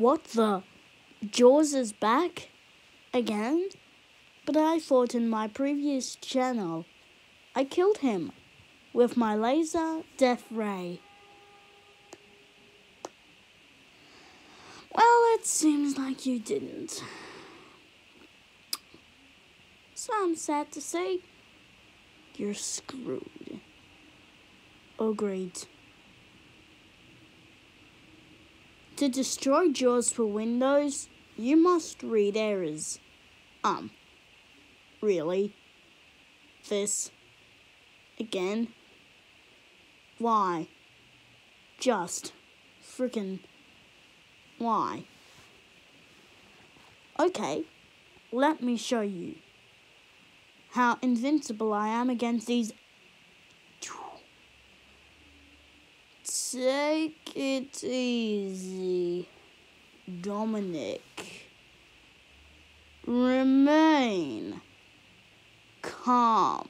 What the? Jaws is back? Again? But I thought in my previous channel I killed him with my laser death ray. Well, it seems like you didn't. So I'm sad to say, you're screwed. Oh, great. To destroy Jaws for Windows, you must read errors. Um, really? This? Again? Why? Just freaking why? Okay, let me show you how invincible I am against these. Take it easy, Dominic. Remain calm.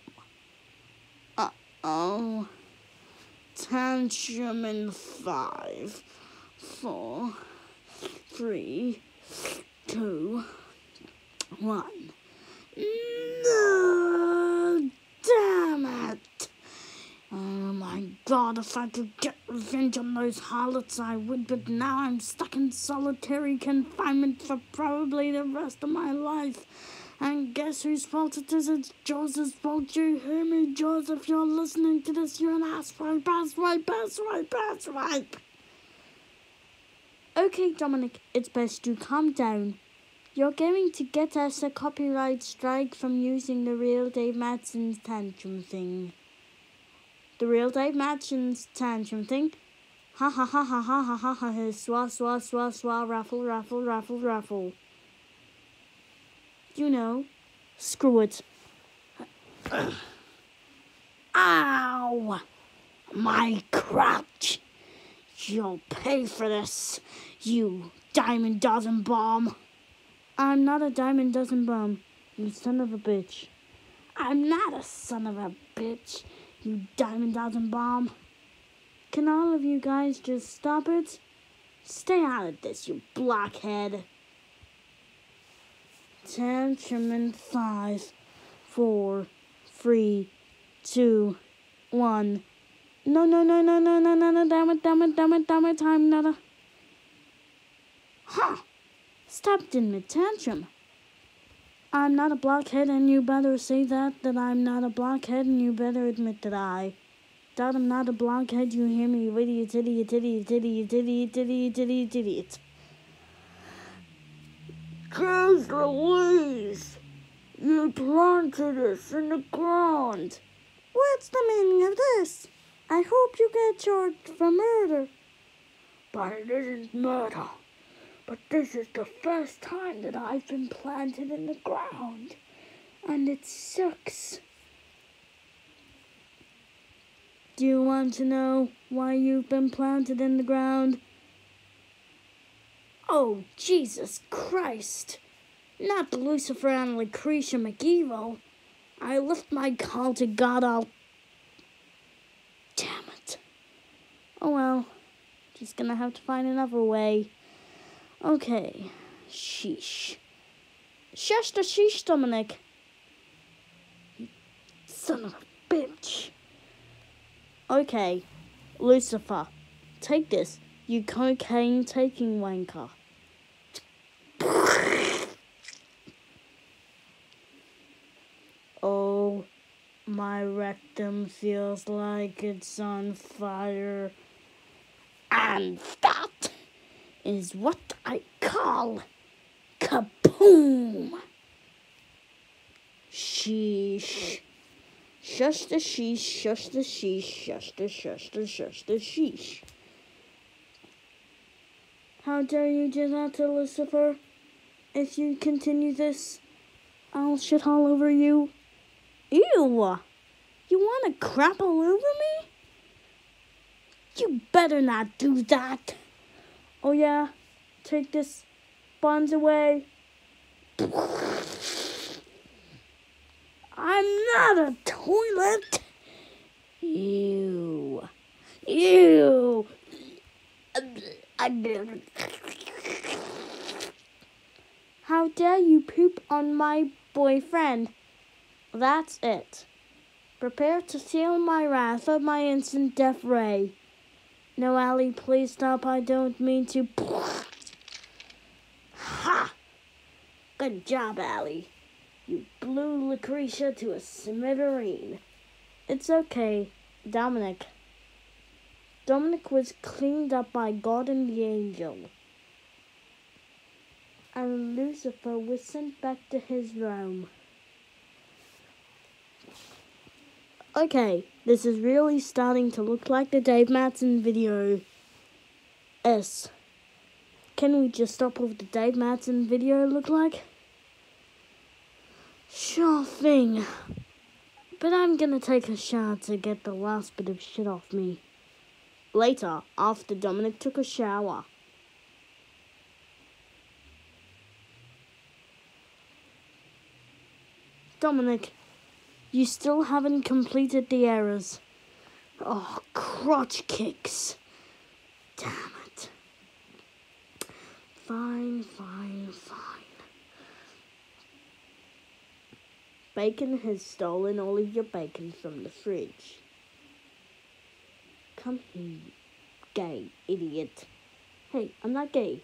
Uh oh. Tantrum in five, four, three, two, one. No! Damn it! Oh my god, if I could get revenge on those harlots, I would, but now I'm stuck in solitary confinement for probably the rest of my life. And guess whose fault it is? It's Jaws' fault. You hear me, Jaws? If you're listening to this, you're an asswipe, asswipe, asswipe, asswipe. Okay, Dominic, it's best you calm down. You're going to get us a copyright strike from using the real Dave Madsen's tantrum thing. The real Dave Madsen's tantrum thing? Ha ha ha ha ha ha ha ha ha swa swa swa swa raffle raffle raffle raffle. You know, screw it. Ow! My crotch! You'll pay for this, you diamond dozen bomb. I'm not a diamond dozen bomb, you son of a bitch. I'm not a son of a bitch, you diamond dozen bomb. Can all of you guys just stop it? Stay out of this, you blockhead. Tantrum in five, four, three, two, one. No, no, no, no, no, no, no, no, damn it, damn it, damn it, damn it, time, nada. Huh! Stopped in mid tantrum. I'm not a blockhead, and you better say that, that I'm not a blockhead, and you better admit that I. That I'm not a blockhead, you hear me, you idiot, idiot, idiot, idiot, idiot, idiot, idiot, idiot. Jeez Louise! You planted us in the ground. What's the meaning of this? I hope you get charged for murder. But it isn't murder. But this is the first time that I've been planted in the ground. And it sucks. Do you want to know why you've been planted in the ground? Oh, Jesus Christ! Not Lucifer and Lucretia McEvil. I lift my call to God all. Damn it. Oh well. Just gonna have to find another way. Okay. Sheesh. Shush the sheesh, Dominic. Son of a bitch. Okay. Lucifer. Take this, you cocaine taking wanker. Oh, my rectum feels like it's on fire. And that is what I call kaboom. Sheesh. Shush the sheesh, shush the sheesh, shush the shush the shush the sheesh. How dare you do that to Lucifer? If you continue this, I'll shit all over you. Ew! You want to crap all over me? You better not do that. Oh yeah, take this buns away. I'm not a toilet. You. I. How dare you poop on my boyfriend? That's it. Prepare to feel my wrath of my instant death ray. No, Allie, please stop. I don't mean to. Ha! Good job, Allie. You blew Lucretia to a smithereen. It's okay, Dominic. Dominic was cleaned up by God and the angel. And Lucifer was sent back to his realm. Okay, this is really starting to look like the Dave Matson video. S. Can we just stop with the Dave Matson video look like? Sure thing. But I'm gonna take a shower to get the last bit of shit off me. Later, after Dominic took a shower. Dominic, you still haven't completed the errors. Oh, crotch kicks. Damn it. Fine, fine, fine. Bacon has stolen all of your bacon from the fridge. Come here, gay idiot. Hey, I'm not gay.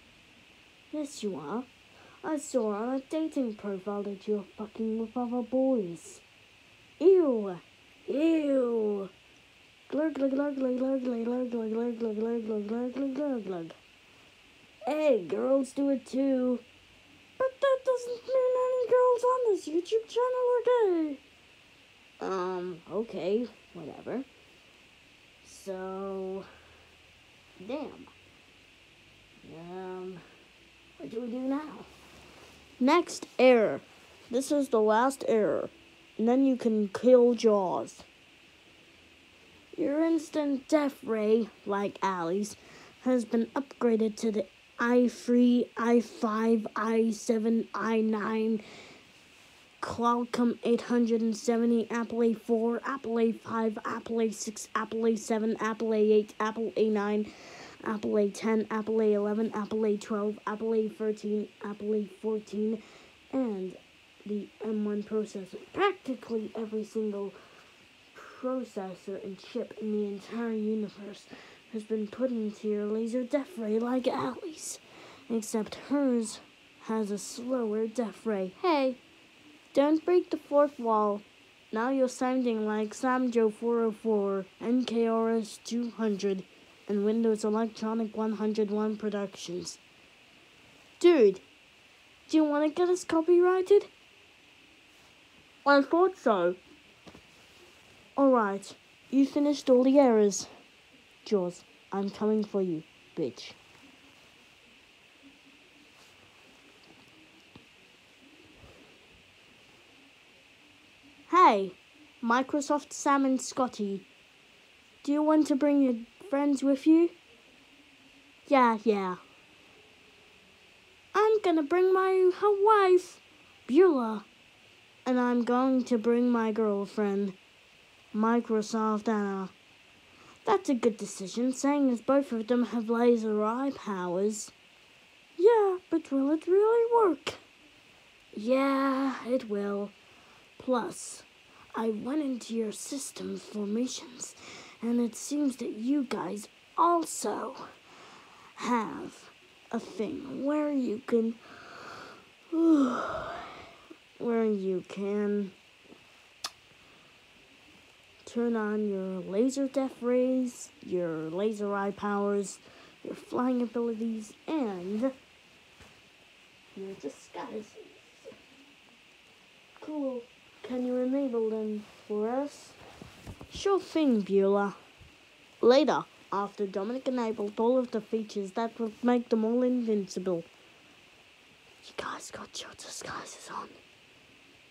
Yes, you are. I saw on a dating profile that you're fucking with other boys. Ew. Ew. Glug glug glug glug glug glug glug glug glug glug glug glug glug glug glug glug. Hey, girls do it too. But that doesn't mean any girls on this YouTube channel are gay. Um, okay, whatever. So, damn. Um, what do we do now? Next error. This is the last error and then you can kill Jaws. Your instant death ray, like Allie's, has been upgraded to the i3, i5, i7, i9, Qualcomm 870, Apple A4, Apple A5, Apple A6, Apple A7, Apple A8, Apple A9, Apple A10, Apple A11, Apple A12, Apple A13, Apple A14, and the M1 processor. Practically every single processor and chip in the entire universe has been put into your laser death ray like Allie's. Except hers has a slower death ray. Hey, don't break the fourth wall. Now you're sounding like Samjo 404, NKRS 200, and Windows Electronic 101 Productions. Dude, do you want to get us copyrighted? I thought so. Alright, you finished all the errors. Jaws, I'm coming for you, bitch. Hey, Microsoft Sam and Scotty. Do you want to bring your friends with you? Yeah, yeah. I'm gonna bring my wife, Beulah and I'm going to bring my girlfriend, Microsoft Anna. That's a good decision, saying as both of them have laser eye powers. Yeah, but will it really work? Yeah, it will. Plus, I went into your system formations, and it seems that you guys also have a thing where you can where you can turn on your laser death rays, your laser eye powers, your flying abilities, and your disguises. Cool. Can you enable them for us? Sure thing, Beulah. Later, after Dominic enabled all of the features that would make them all invincible. You guys got your disguises on.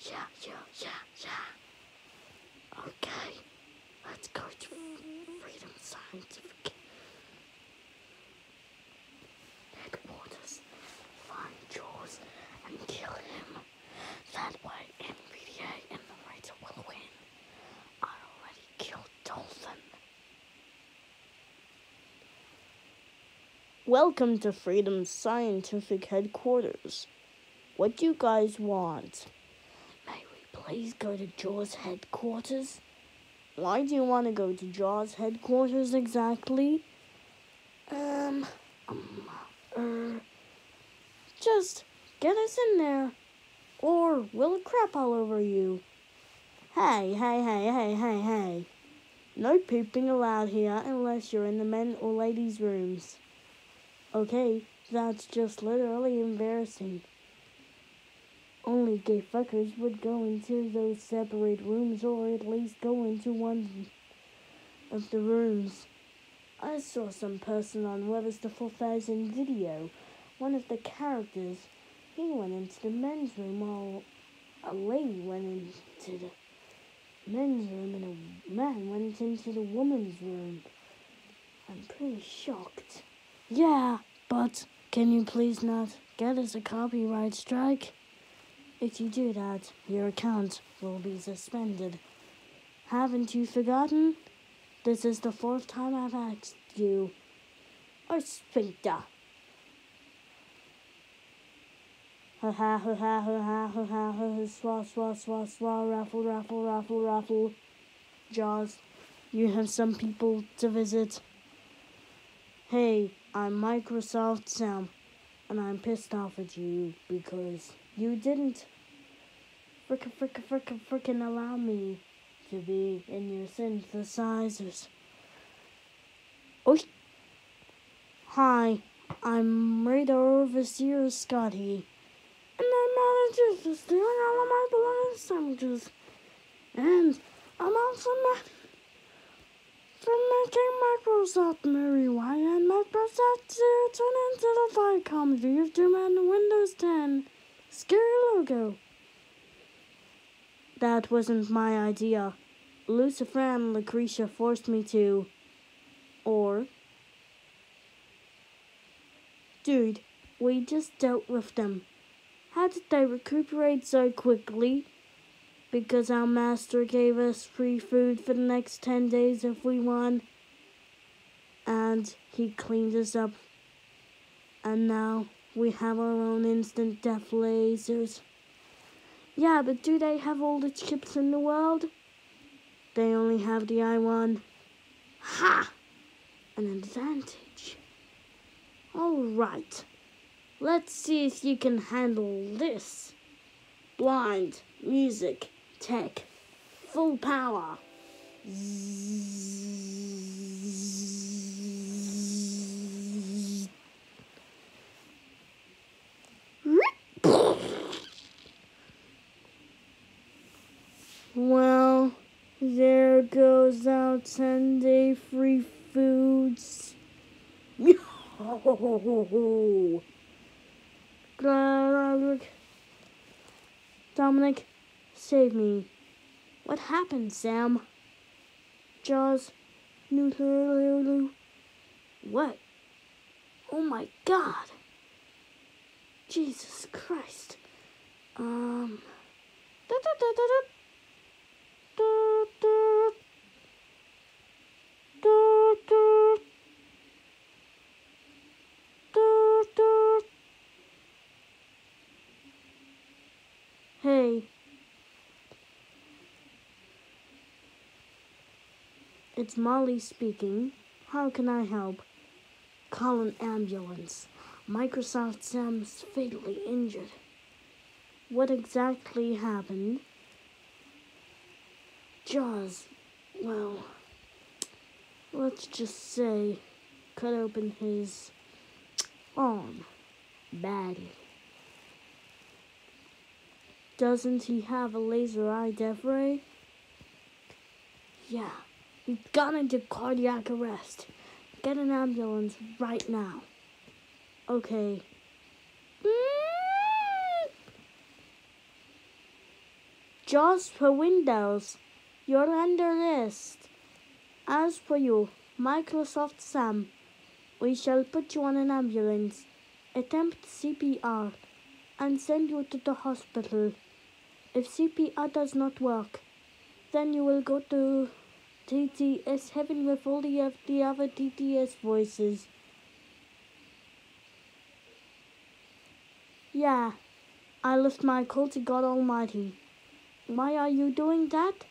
Yeah, yeah, yeah, yeah. Okay, let's go to Freedom Scientific headquarters, find Jaws, and kill him. That way, NVDA and the will win. I already killed Dolphin. Welcome to Freedom Scientific Headquarters. What do you guys want? Please go to Jaws headquarters? Why do you want to go to Jaws headquarters exactly? Um, um, er, just get us in there, or we'll crap all over you. Hey, hey, hey, hey, hey, hey. No pooping allowed here unless you're in the men or ladies' rooms. Okay, that's just literally embarrassing. Only gay fuckers would go into those separate rooms or at least go into one of the rooms. I saw some person on Webber's the 4000 video. One of the characters, he went into the men's room while a lady went into the men's room and a man went into the woman's room. I'm pretty shocked. Yeah, but can you please not get us a copyright strike? If you do that, your account will be suspended. Haven't you forgotten? This is the fourth time I've asked you. Or sphincter. Ha ha ha ha ha ha ha ha ha swa swa swa swa raffle raffle raffle raffle Jaws. You have some people to visit. Hey, I'm Microsoft Sam and I'm pissed off at you because you didn't frickin' frickin' frickin' frickin' allow me to be in your synthesizers. Oh, hi, I'm Radar Overseer Scotty, and I'm for stealing all of my beloved sandwiches, and I'm also making Microsoft Mary White. And Microsoft uh, Zero turn into the Viacom. V of Doom and Windows 10 scary logo. That wasn't my idea. Lucifer and Lucretia forced me to. Or. Dude, we just dealt with them. How did they recuperate so quickly? Because our master gave us free food for the next 10 days if we won. And he cleaned us up. And now we have our own instant death lasers. Yeah, but do they have all the chips in the world? They only have the I-1. Ha! An advantage. Alright. Let's see if you can handle this. Blind, music, tech, full power. Well, there goes our 10 day free foods. Dominic, save me. What happened, Sam? Jaws. What? Oh my god. Jesus Christ. Um. Da, da, da, da, da. Hey. It's Molly speaking. How can I help? Call an ambulance. Microsoft Sam's fatally injured. What exactly happened? Jaws, well, let's just say, cut open his arm badly. Doesn't he have a laser eye death ray? Yeah, he's gone into cardiac arrest. Get an ambulance right now. Okay. Jaws for Windows. You're under arrest. As for you, Microsoft Sam, we shall put you on an ambulance, attempt CPR, and send you to the hospital. If CPR does not work, then you will go to TTS Heaven with all the, the other TTS voices. Yeah, I lift my call to God Almighty. Why are you doing that?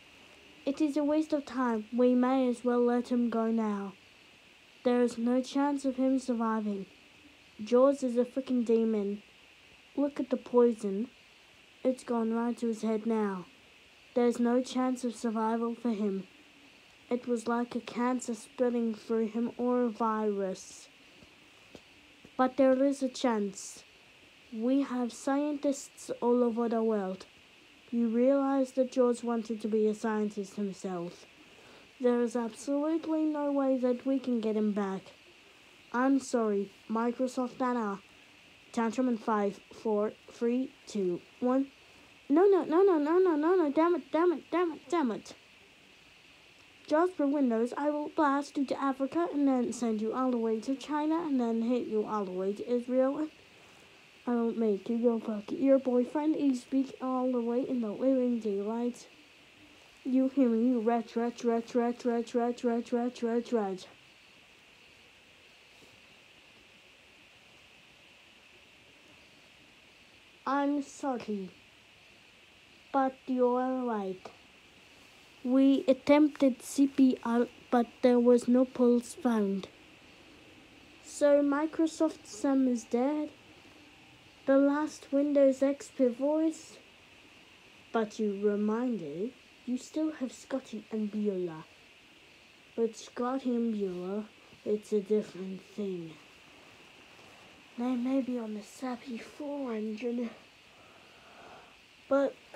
It is a waste of time. We may as well let him go now. There is no chance of him surviving. Jaws is a freaking demon. Look at the poison. It's gone right to his head now. There's no chance of survival for him. It was like a cancer spreading through him or a virus. But there is a chance. We have scientists all over the world. You realize that George wanted to be a scientist himself. There is absolutely no way that we can get him back. I'm sorry, Microsoft Data. Tantrum in five, four, three, two, one. No, no, no, no, no, no, no, no, damn it, damn it, damn it, damn it. Jaws for Windows, I will blast you to Africa and then send you all the way to China and then hit you all the way to Israel. I will make you go fuck your boyfriend. You speak all the way in the living daylight. You hear me, you wretch, wretch, wretch, wretch, wretch, wretch, wretch, wretch, wretch, wretch. I'm sorry, but you're right. We attempted CPR, but there was no pulse found. So Microsoft Sam is dead. The last Windows XP voice. But you reminded you still have Scotty and Beulah. But Scotty and Beulah, it's a different thing. They may be on the SAPI 4 engine, but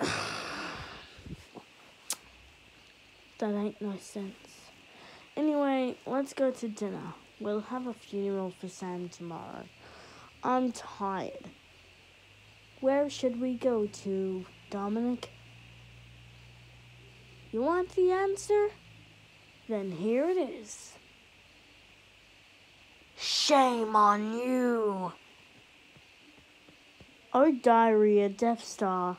that ain't no sense. Anyway, let's go to dinner. We'll have a funeral for Sam tomorrow. I'm tired. Where should we go to, Dominic? You want the answer? Then here it is. Shame on you! Oh, diarrhea, Death Star.